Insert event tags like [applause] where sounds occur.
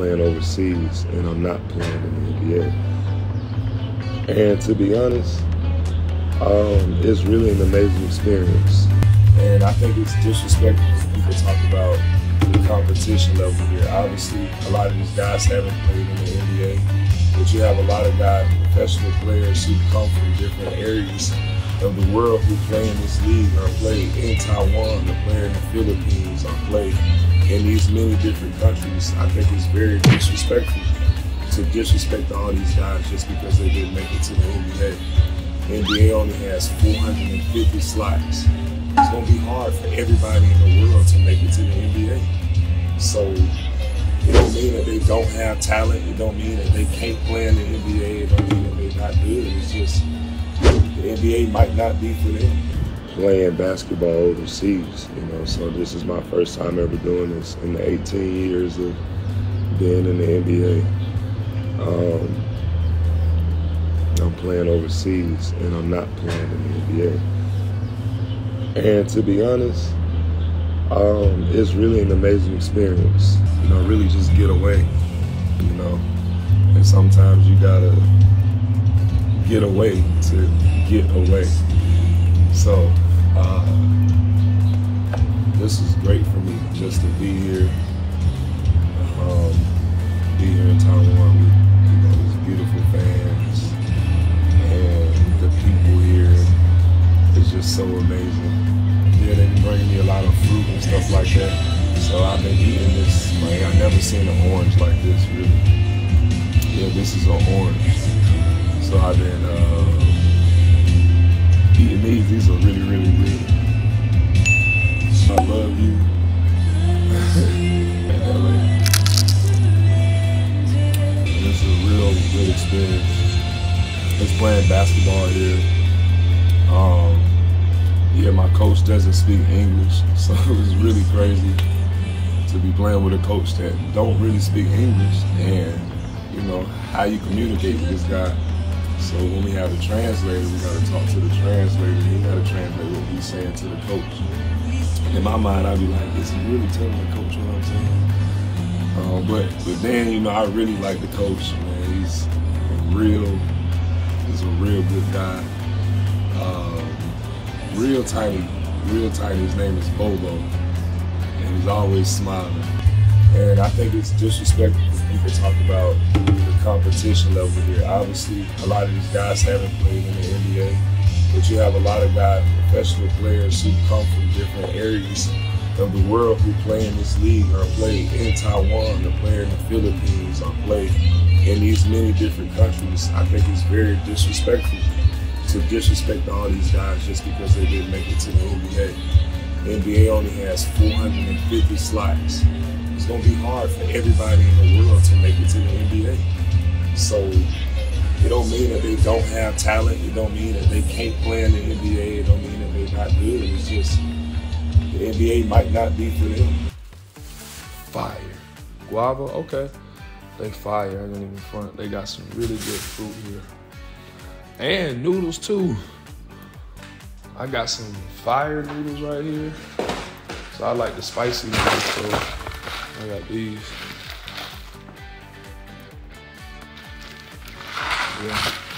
playing overseas and I'm not playing in the NBA. And to be honest, um, it's really an amazing experience. And I think it's disrespectful for people talk about the competition level here. Obviously, a lot of these guys haven't played in the NBA, but you have a lot of guys, professional players who come from different areas of the world who play in this league or play in Taiwan or play in the Philippines or play in these many different countries. I think it's very disrespectful to disrespect all these guys just because they didn't make it to the NBA. The NBA only has 450 slots. It's going to be hard for everybody in the world to make it to the NBA. So it don't mean that they don't have talent. It don't mean that they can't play in the NBA. It don't mean that they're not good. It's just the NBA might not be for them. Playing basketball overseas, you know, so this is my first time ever doing this in the 18 years of being in the NBA. Um, I'm playing overseas and I'm not playing in the NBA. And to be honest, um, it's really an amazing experience. You know, really just get away, you know. And sometimes you gotta get away to get away. So uh, this is great for me just to be here, um, be here in Taiwan with you know these beautiful fans, and the people here is just so amazing. Yeah, they bring me a lot of fruit and stuff like that. So I've been eating this. Like I've never seen an orange like this really. Yeah, this is an orange. So I've been uh, eating these. These are really, really good. I love you. [laughs] this is a real good experience. Just playing basketball here. Um, yeah, my coach doesn't speak English, [laughs] so it was really crazy to be playing with a coach that don't really speak English and you know how you communicate with this guy. So when we have a translator, we got to talk to the translator. He got to translate what we saying to the coach. In my mind, I'd be like, is he really telling the coach what I'm saying? Uh, but but then you know I really like the coach. Man, he's a real, he's a real good guy. Um, real tiny, real tiny. His name is Bobo, and he's always smiling. And I think it's disrespectful for people talk about competition level here. Obviously, a lot of these guys haven't played in the NBA, but you have a lot of guys, professional players who come from different areas of the world who play in this league or play in Taiwan or play in the Philippines or play in these many different countries. I think it's very disrespectful to disrespect all these guys just because they didn't make it to the NBA. The NBA only has 450 slots. It's going to be hard for everybody in the world to make it to the NBA. So it don't mean that they don't have talent. It don't mean that they can't play in the NBA. It don't mean that they're not good. It's just the NBA might not be for them. Fire. Guava, okay. They fire. I ain't even front. They got some really good fruit here. And noodles too. I got some fire noodles right here. So I like the spicy ones, so I got these. Yeah.